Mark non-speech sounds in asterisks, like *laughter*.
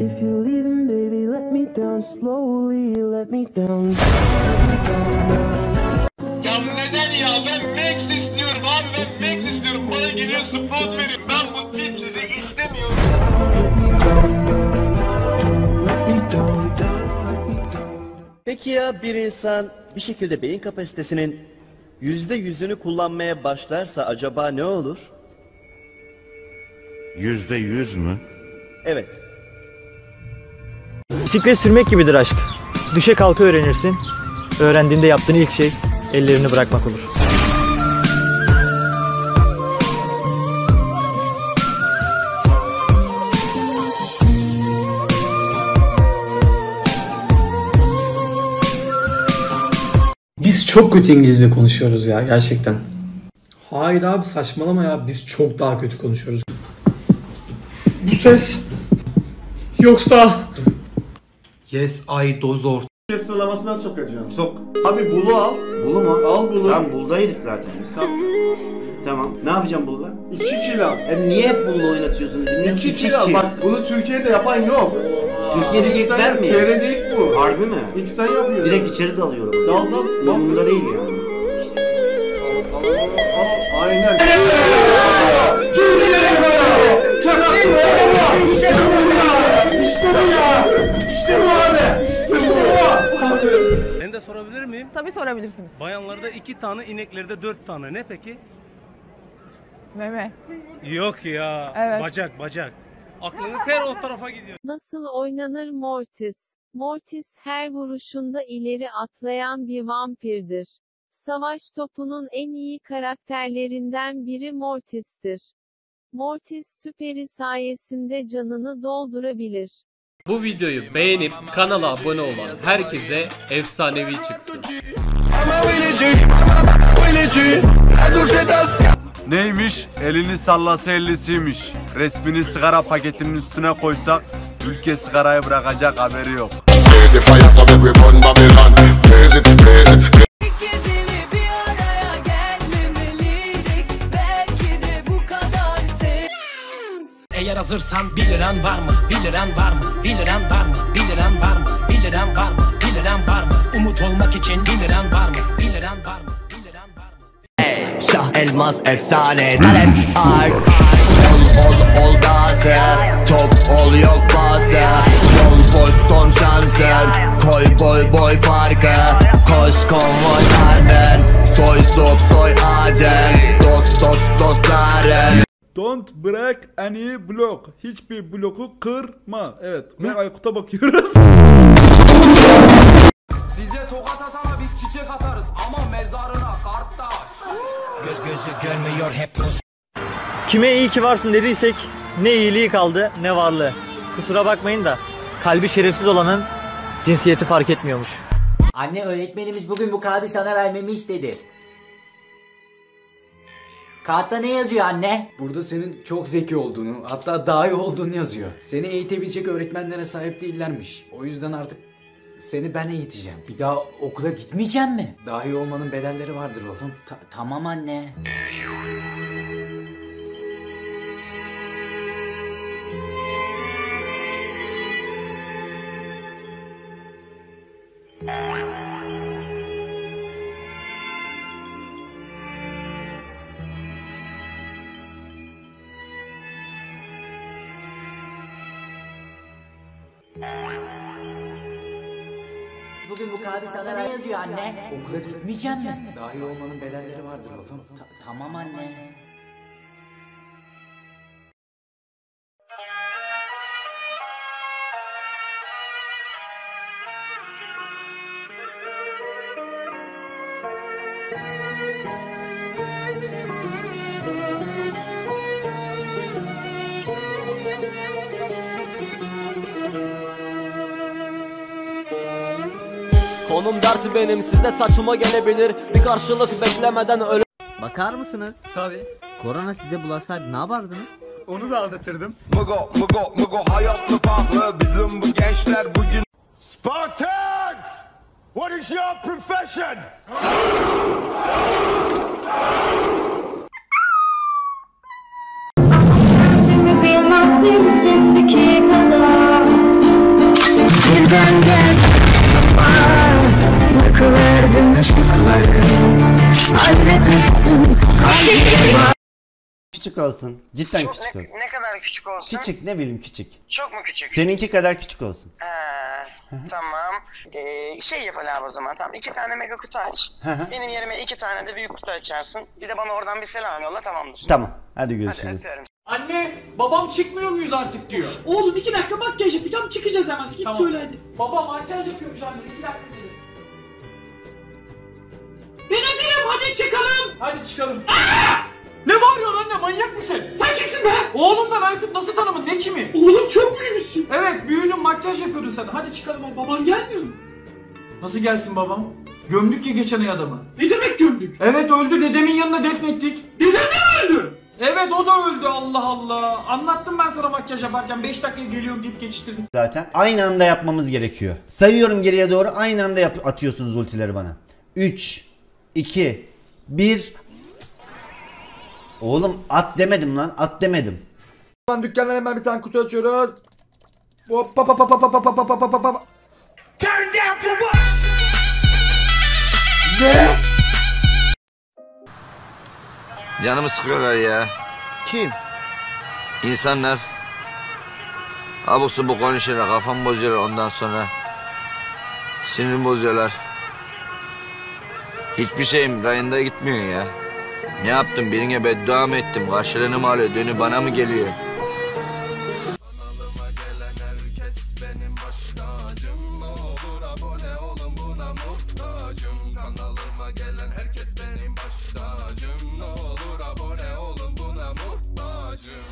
If you're leaving, baby, let me down slowly. Let me down. Let me down, down. Ya neden ya? Ben Max istiyorum abi ben Max istiyorum. Bana geliyor spot verin. Ben bu tipsizi istemiyorum. Let me down, down. Let me down. Peki ya bir insan bir şekilde beyin kapasitesinin yüzde yüzünü kullanmaya başlarsa acaba ne olur? Yüzde yüz mü? Evet. Bisiklet sürmek gibidir aşk. Düşe kalka öğrenirsin. Öğrendiğinde yaptığın ilk şey ellerini bırakmak olur. Biz çok kötü İngilizce konuşuyoruz ya gerçekten. Hayır abi saçmalama ya biz çok daha kötü konuşuyoruz. Bu ses yoksa Yes I dozor. sıralamasına sokacağım. Sok. Abi bulu al. Bulu mu? Al bulu. Tamam buldaydık zaten. Tamam. tamam. Ne yapacağım bulla? 2 kilo. E niye hep bulla oynatıyorsunuz? Bilmiyorum. 2 İki kilo. kilo. Bak bunu Türkiye'de yapan yok. Türkiye'de İlk ben mi? TR'de ilk bu. Harbi mi? İlk sen yapıyorsun. Direkt içeri dalıyorum. Dal dal. Umurumda değil yani. Aynen. Ben de sorabilir miyim? Tabii sorabilirsiniz. Bayanlarda iki tane, ineklerde dört tane. Ne peki? Meme. Yok ya. Evet. Bacak, bacak. Aklınız her o tarafa gidiyor. Nasıl oynanır Mortis? Mortis her vuruşunda ileri atlayan bir vampirdir. Savaş topunun en iyi karakterlerinden biri Mortis'tir. Mortis süperi sayesinde canını doldurabilir. Bu videoyu beğenip kanala abone olan herkese efsanevi çıksın. Neymiş? Elini sallasa ellisiymiş. Resmini sigara paketinin üstüne koysak ülke sigarayı bırakacak haberi yok. Eğer hazırsan 1 liran var mı? 1 liran var mı? 1 liran var mı? 1 liran var mı? 1 liran var mı? 1 liran var mı? Umut olmak için 1 liran var mı? 1 liran var mı? Şah elmas efsane talep arz Ol ol ol gazı Top ol yok bazı Yol boş son şansın Koy boy boy farkı Koş konvoylardan any block. Hiçbir bloku kırma. Evet. Ve Aykut'a bakıyoruz. *laughs* Bize tokat atana biz çiçek atarız ama mezarına karttaş. Göz gözü görmüyor hep Kime iyi ki varsın dediysek ne iyiliği kaldı ne varlığı. Kusura bakmayın da kalbi şerefsiz olanın cinsiyeti fark etmiyormuş. Anne öğretmenimiz bugün bu kağıdı sana vermemi istedi. Kağıtta ne yazıyor anne? Burada senin çok zeki olduğunu, hatta daha iyi olduğunu yazıyor. Seni eğitebilecek öğretmenlere sahip değillermiş. O yüzden artık seni ben eğiteceğim. Bir daha okula gitmeyeceğim mi? Daha iyi olmanın bedelleri vardır oğlum. Ta- tamam anne. Bugün bu kağıdı sana ne yazıyor anne? Okula gitmeyeceğim mi? Daha iyi olmanın bedelleri vardır oğlum. Ta- tamam anne. Konum dersi benim sizde saçıma gelebilir Bir karşılık beklemeden öyle Bakar mısınız? Tabi Korona size bulaşsaydı ne yapardınız? Onu da anlatırdım Mugo mugo mugo hayatlı farklı bizim bu gençler bugün Spartans! What is your profession? Şimdiki kadar Dön gel Uyku verdin ışıkları Hayret ettim kalbime Küçük olsun. Cidden Çok- küçük ne, olsun. ne kadar küçük olsun? Küçük ne bileyim küçük. Çok mu küçük? Seninki kadar küçük olsun. He, tamam. Ee, şey yapalım abi o zaman. Tamam iki tane mega kutu aç. Benim yerime iki tane de büyük kutu açarsın. Bir de bana oradan bir selam yolla tamamdır. Tamam. Hadi Hadi görüşürüz. öpüyorum. Anne babam çıkmıyor muyuz artık diyor. Oğlum iki dakika makyaj yapacağım çıkacağız hemen. Git Tamam. söyle hadi. Baba makyaj yapıyormuş anne iki dakika hazırım hadi çıkalım. Hadi çıkalım. Ne bağırıyorsun anne manyak mısın? Sen kimsin be? Oğlum ben Aykut nasıl tanımın ne kimi? Oğlum çok büyümüşsün. Evet büyüdüm makyaj yapıyordun sen hadi çıkalım. Baban gelmiyor mu? Nasıl gelsin babam? Gömdük ya geçen ay adamı. Ne demek gömdük? Evet öldü dedemin yanına defnettik. Deden de mi öldü? Evet o da öldü Allah Allah. Anlattım ben sana makyaj yaparken 5 dakika geliyorum deyip geçiştirdim. Zaten aynı anda yapmamız gerekiyor. Sayıyorum geriye doğru aynı anda yap- atıyorsunuz ultileri bana. 3 2 1 Oğlum at demedim lan. At demedim. Lan dükkandan hemen bir tane kutu açıyoruz. Hop pa pa pa pa pa pa pa pa pa pa pa. Turn down for what? Ne? Canımı sıkıyorlar ya. Kim? İnsanlar. Abuk subuk konuşuyorlar, kafamı bozuyorlar ondan sonra. Sinirimi bozuyorlar. Hiçbir şeyim rayında gitmiyor ya. Ne yaptım birine beddua mı ettim? Karşılığını mı alıyor? Dönü bana mı geliyor? Herkes benim baş tacım Ne olur abone olun buna muhtacım